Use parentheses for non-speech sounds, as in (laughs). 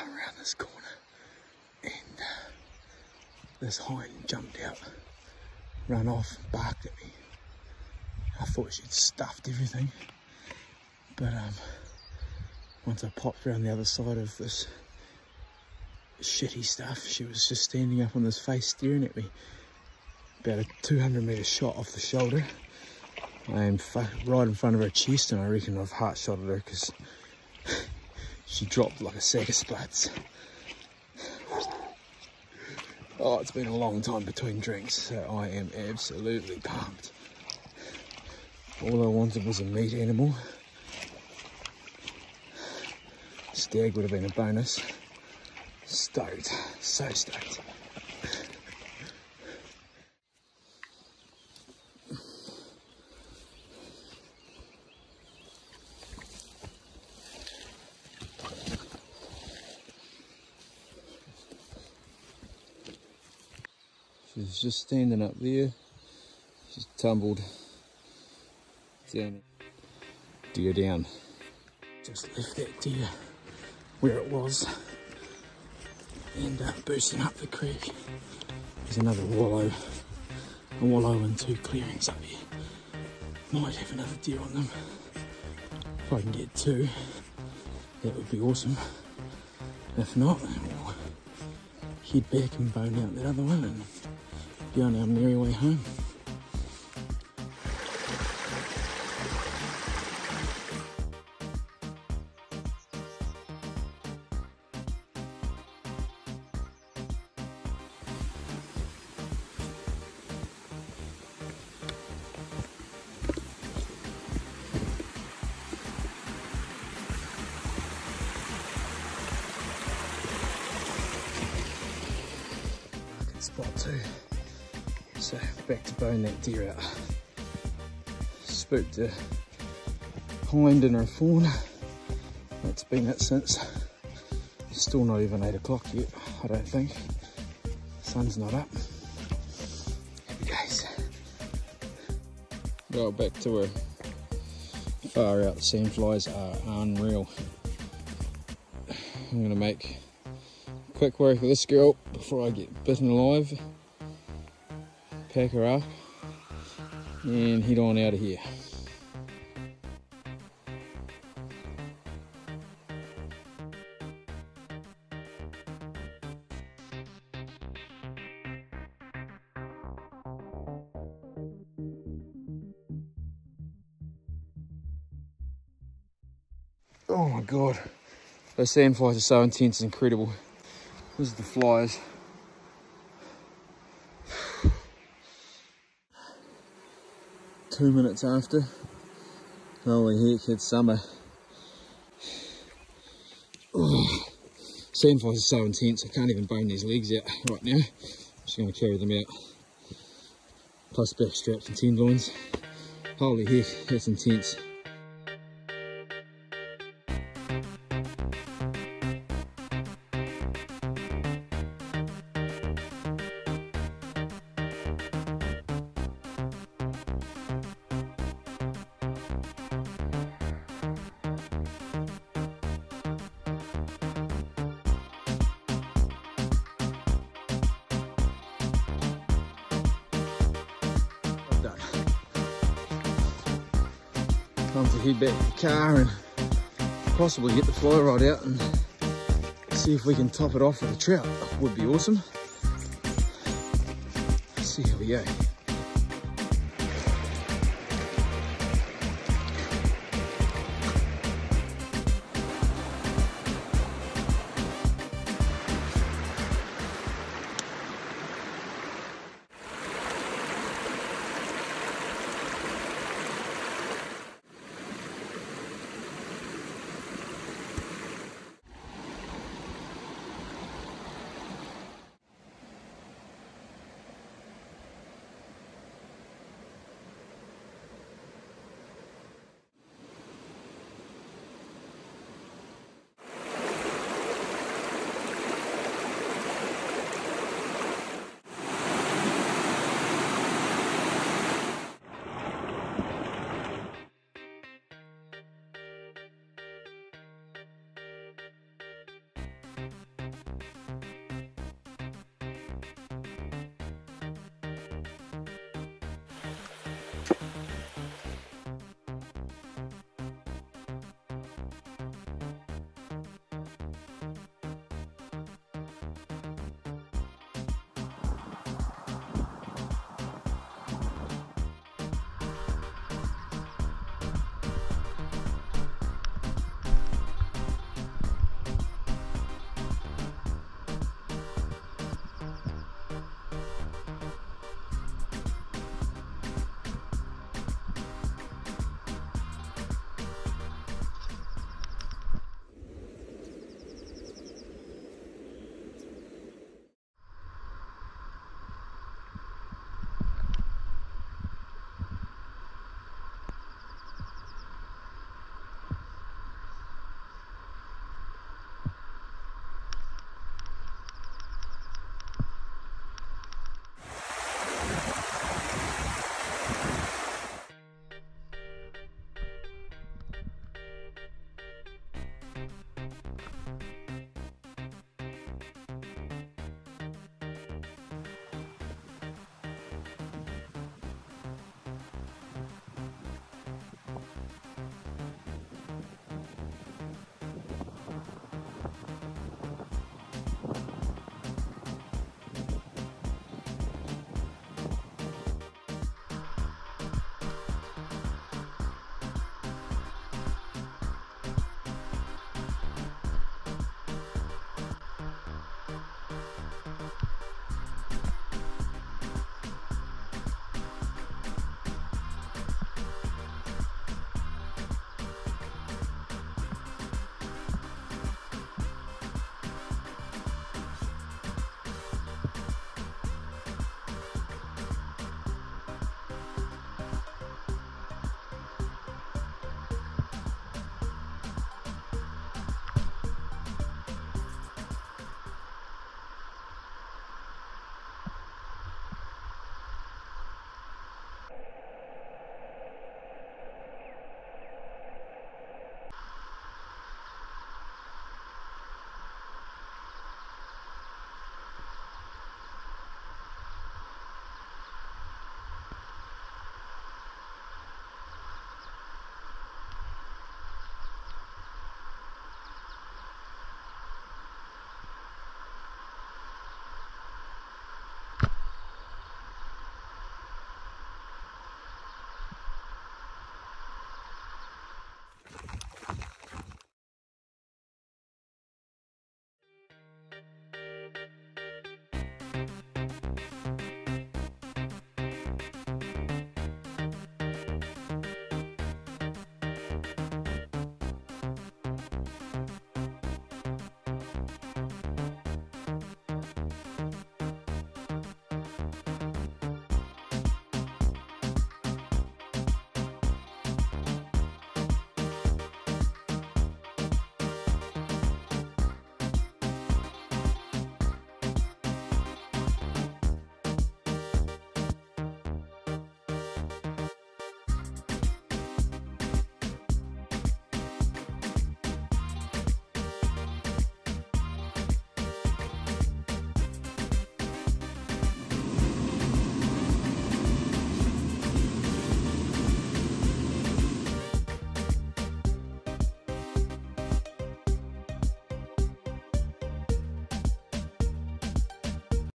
come around this corner and uh, this hind jumped out, ran off, barked at me. I thought she'd stuffed everything, but um, once I popped around the other side of this shitty stuff, she was just standing up on this face staring at me. About a 200 metre shot off the shoulder. I am right in front of her chest and I reckon I've heart shotted her because she dropped like a sack of. Oh, it's been a long time between drinks, so I am absolutely pumped. All I wanted was a meat animal. Stag would have been a bonus. Stoked, so stoked. She's just standing up there. She's tumbled down. Deer down. Just left that deer where it was and uh, boosting up the creek. There's another wallow, a wallow and two clearings up here. Might have another deer on them. If I can get two, that would be awesome. If not, we'll head back and bone out that other one be on our merry way home. spot too. So back to bone that deer out. Spooked a hind and a fawn. That's been it since. Still not even eight o'clock yet, I don't think. Sun's not up. Happy days. Well, back to where far out the sandflies are unreal. I'm gonna make quick work of this girl before I get bitten alive pack her up and head on out of here. Oh my god, those sandflies are so intense and incredible. This is the flies. Two minutes after. Holy heck, it's summer. Oh, sandflies are so intense, I can't even bone these legs out (laughs) right now. I'm just to carry them out. Plus back straps and tenderloins. Holy heck, that's intense. Time to head back to the car and possibly get the fly rod out and see if we can top it off with a trout. Would be awesome. See how we go.